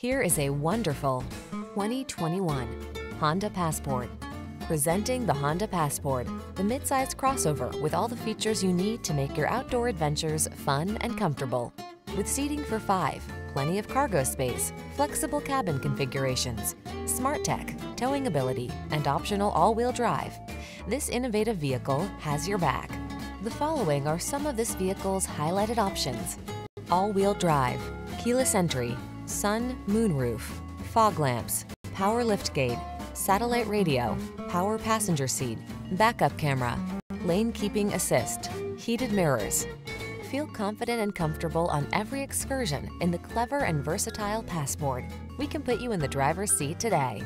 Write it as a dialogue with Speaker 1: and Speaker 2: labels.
Speaker 1: Here is a wonderful 2021 Honda Passport. Presenting the Honda Passport, the midsize crossover with all the features you need to make your outdoor adventures fun and comfortable. With seating for five, plenty of cargo space, flexible cabin configurations, smart tech, towing ability, and optional all-wheel drive, this innovative vehicle has your back. The following are some of this vehicle's highlighted options. All-wheel drive, keyless entry, sun, moonroof, fog lamps, power liftgate, satellite radio, power passenger seat, backup camera, lane keeping assist, heated mirrors. Feel confident and comfortable on every excursion in the clever and versatile Passport. We can put you in the driver's seat today.